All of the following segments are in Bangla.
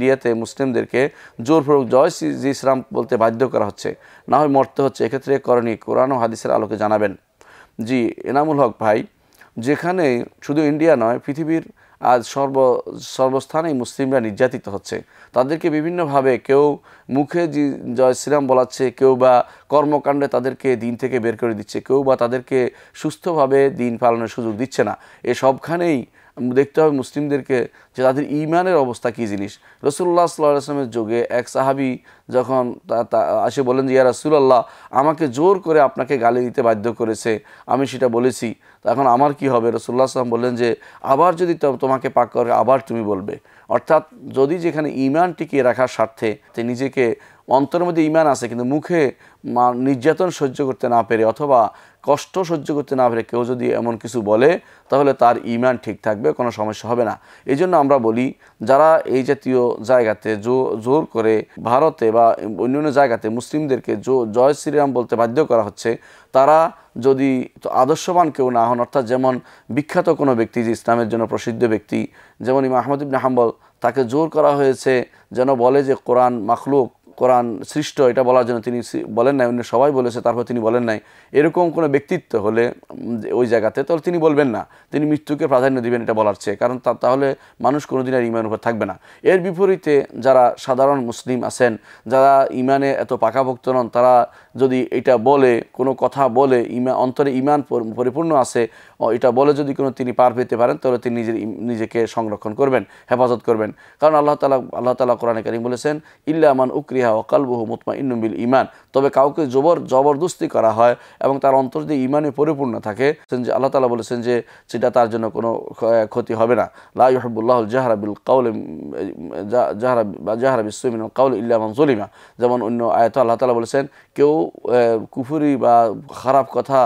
ইন্ডিয়াতে মুসলিমদেরকে জোরপূর্বক জয় শ্রী জি ইসলাম বলতে বাধ্য করা হচ্ছে। না হয় মরতে হচ্ছে। এক্ষেত্রে করণীয় কোরআন ও হাদিসের আলোকে জানাবেন। জি, এনামুল হক ভাই, যেখানে শুধু ইন্ডিয়া নয়, পৃথিবীর আজ সর্ব সর্বস্থানেই মুসলিমরা নির্যাতিত হচ্ছে। তাদেরকে বিভিন্নভাবে কেউ মুখে জয় শ্রীরাম বলাচ্ছে, কেউ বা কর্মকাণ্ডে তাদেরকে দিন থেকে বের করে দিচ্ছে, কেউ বা তাদেরকে সুস্থভাবে দিন পালনের সুযোগ দিচ্ছে না। এ সবখানেই দেখতে হবে মুসলিমদেরকে যে তাদের ইমানের অবস্থা কী জিনিস। রসুল্লাহ সাল্লাহ আসলামের যুগে এক সাহাবি যখন আসে বলেন যে, ইয়া রসুল্লাহ আমাকে জোর করে আপনাকে গালি দিতে বাধ্য করেছে। আমি সেটা বলেছি। এখন আমার কি হবে? রসুল্লাহ আসলাম বললেন যে, আবার যদি তোমাকে পাক করে, আবার তুমি বলবে। অর্থাৎ যদি যেখানে ইমান টিকিয়ে রাখার স্বার্থে নিজেকে অন্তরের মধ্যে ইমান আছে, কিন্তু মুখে নির্যাতন সহ্য করতে না পেরে অথবা কষ্ট সহ্য করতে না পেরে কেউ যদি এমন কিছু বলে, তাহলে তার ইমান ঠিক থাকবে, কোনো সমস্যা হবে না। এই জন্য আমরা বলি, যারা এই জাতীয় জায়গাতে জোর করে ভারতে বা অন্যান্য জায়গাতে মুসলিমদেরকে জয় শ্রীরাম বলতে বাধ্য করা হচ্ছে, তারা যদি আদর্শবান কেউ না হন, অর্থাৎ যেমন বিখ্যাত কোনো ব্যক্তি যে ইসলামের জন্য প্রসিদ্ধ ব্যক্তি, যেমন ইমা আহমদ হাম্বল, তাকে জোর করা হয়েছে যেন বলে যে কোরআন মাখলুক কোরআন সৃষ্ট, এটা বলার জন্য তিনি বলেন নাই, অন্য সবাই বলেছে, তারপর তিনি বলেন নাই। এরকম কোনো ব্যক্তিত্ব হলে ওই জায়গাতে তাহলে তিনি বলবেন না, তিনি মৃত্যুকে প্রাধান্য দিবেন এটা বলার চেয়ে, কারণ তা তাহলে মানুষ কোনোদিন আর ইমান উপর থাকবে না। এর বিপরীতে যারা সাধারণ মুসলিম আছেন, যারা ইমানে এত পাকাভক্ত নন, তারা যদি এটা বলে, কোনো কথা বলে, ইমা অন্তরে ইমান পরিপূর্ণ আছে এটা বলে যদি কোনো তিনি পার পেতে পারেন, তাহলে তিনি নিজের নিজেকে সংরক্ষণ করবেন, হেফাজত করবেন। কারণ আল্লাহ তালা আল্লাহ তালা কোরআনে কারিম বলেছেন, ইল্লা আমান উক্রিহা ওকালবহু মুতমা ইন্নুবিল ইমান তবে কাউকে জবর, জবরদস্তি করা হয় এবং তার অন্তর যদি ইমানে পরিপূর্ণ থাকে যে আল্লাহ তালা বলেছেন যে সেটা তার জন্য কোনো ক্ষতি হবে না। লাহবুল্লাহ জাহরাবিল কাউল জাহরা জাহরা বিসমিন কাউল ইল্লামান জলিমা। যেমন অন্য আয়ত আল্লাহ তালা বলেছেন, কেউ কুফুরি বা খারাপ কথা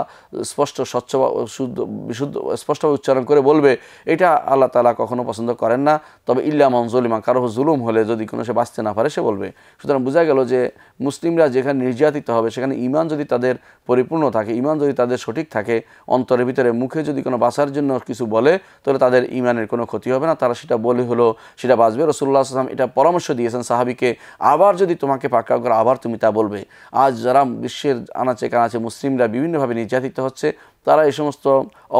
স্পষ্ট, স্বচ্ছ শুদ্ধ, বিশুদ্ধ, স্পষ্টভাবে উচ্চারণ করে বলবে, এটা আল্লাহ তালা কখনো পছন্দ করেন না। তবে ইল্লা মনজলিমা কারও জুলুম হলে যদি কোনো সে বাঁচতে না পারে, সে বলবে। সুতরাং বোঝা গেল যে মুসলিমরা যেখানে নির্যাতিত হবে, সেখানে ইমান যদি তাদের পরিপূর্ণ থাকে ইমান যদি তাদের সঠিক থাকে, অন্তরের ভিতরে মুখে যদি কোনো বাঁচার জন্য কিছু বলে, তাহলে তাদের ইমানের কোনো ক্ষতি হবে না। তারা সেটা বলে হলো, সেটা বাঁচবে। রসুল্লাহ আসলাম এটা পরামর্শ দিয়েছেন সাহাবিকে, আবার যদি তোমাকে পাক্কা করে আবার তুমি তা বলবে। আজ যারা বিশ্বের আনাচে কানাচে মুসলিমরা বিভিন্নভাবে নির্যাতিত হচ্ছে তারা এই সমস্ত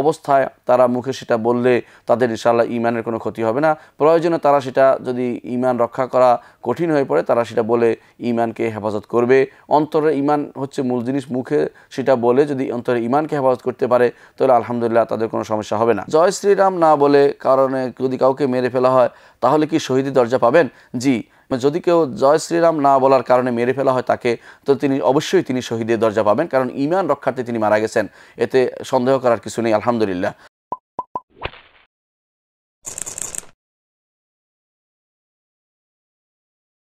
অবস্থায় তারা মুখে সেটা বললে তাদের ইনশাল্লাহ ইমানের কোনো ক্ষতি হবে না। প্রয়োজনে তারা সেটা যদি ইমান রক্ষা করা কঠিন হয়ে পড়ে, তারা সেটা বলে ইমানকে হেফাজত করবে। অন্তরে ইমান হচ্ছে মূল জিনিস, মুখে সেটা বলে যদি অন্তরে ইমানকে হেফাজত করতে পারে, তাহলে আলহামদুলিল্লাহ তাদের কোনো সমস্যা হবে না। জয় শ্রীরাম না বলে কারণে যদি কাউকে মেরে ফেলা হয়, তাহলে কি শহীদি দরজা পাবেন? জি যদি কেউ জয় শ্রীরাম না বলার কারণে মেরে ফেলা হয় তাকে, তো তিনি অবশ্যই তিনি শহীদের দরজা পাবেন, কারণ ইমান রক্ষার্থে তিনি মারা গেছেন। এতে সন্দেহ করার কিছু নেই, আলহামদুলিল্লাহ।